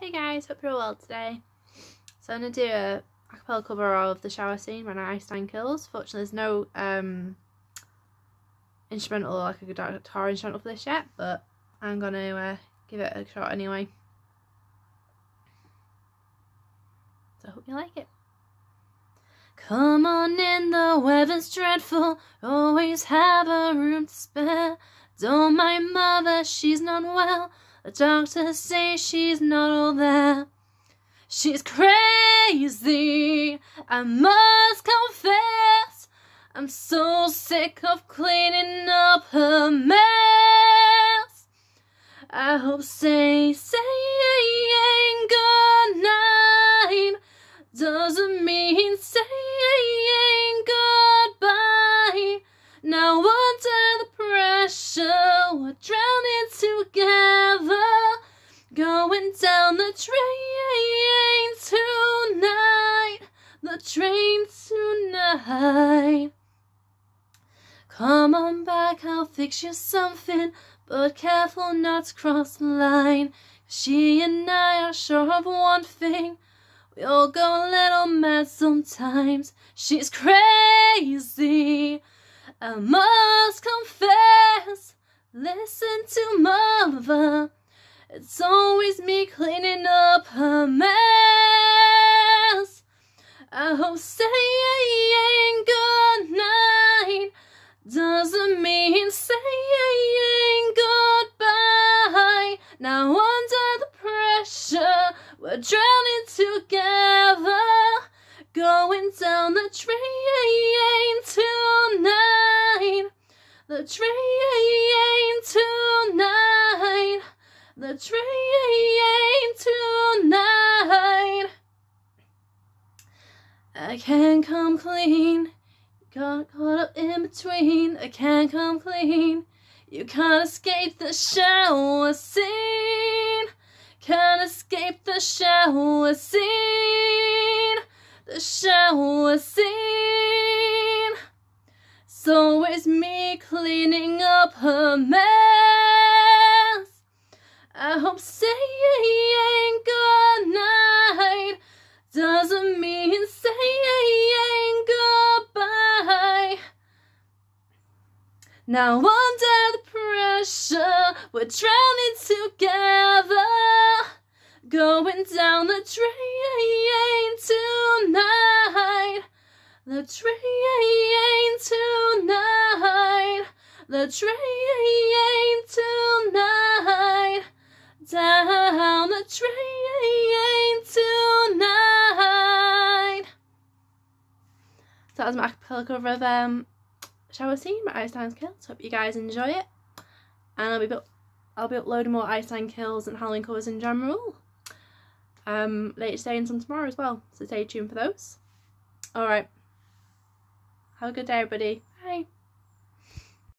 Hey guys, hope you're all well today. So I'm going to do a acapella cover of the shower scene when Ice Nine Kills. Fortunately there's no um, instrumental like a guitar instrumental for this yet, but I'm going to uh, give it a shot anyway. So I hope you like it. Come on in, the weather's dreadful, always have a room to spare. Don't mind mother, she's not well. The doctors say she's not all there. She's crazy, I must confess. I'm so sick of cleaning up her mess. I hope say saying good night doesn't mean saying train tonight, the train tonight. Come on back, I'll fix you something, but careful not to cross the line. She and I are sure of one thing. We all go a little mad sometimes. She's crazy. I must confess, listen to mother. It's always me cleaning up her mess. I hope saying good night doesn't mean saying goodbye. Now under the pressure, we're drowning together, going down the train tonight. The train tonight. The train tonight. I can't come clean. Got caught up in between. I can't come clean. You can't escape the shower scene. Can't escape the shower scene. The shower scene. So it's me cleaning up her mess. Doesn't mean saying goodbye. Now under the pressure, we're drowning together, going down the drain tonight. The train tonight, the train tonight, down the train So that was my acapella cover of um, Shower Scene by Ice Nine's Kills. Hope you guys enjoy it. And I'll be, I'll be uploading more Ice Nine Kills and Halloween covers in general. Um, later today and some tomorrow as well. So stay tuned for those. Alright. Have a good day, everybody.